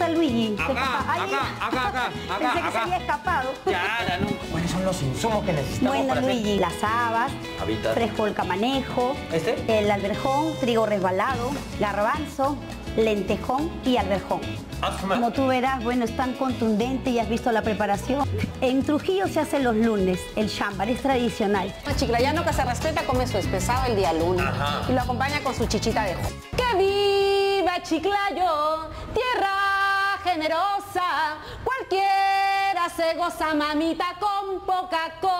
está Luigi? Acá, acá, acá, acá, acá, Pensé que acá. se había escapado. Ya, no. ¿Cuáles son los insumos que necesitamos Bueno, para hacer? Luigi, las habas, Habitas. fresco camanejo, ¿Este? el alberjón, trigo resbalado, garbanzo, lentejón y alberjón. Como tú verás, bueno, es tan contundente y has visto la preparación. En Trujillo se hace los lunes, el chambar es tradicional. Chiclayano que se respeta come su espesado el día lunes Ajá. y lo acompaña con su chichita de. ¡Que viva Chiclayo! Tierra cualquiera se goza mamita con poca cosa.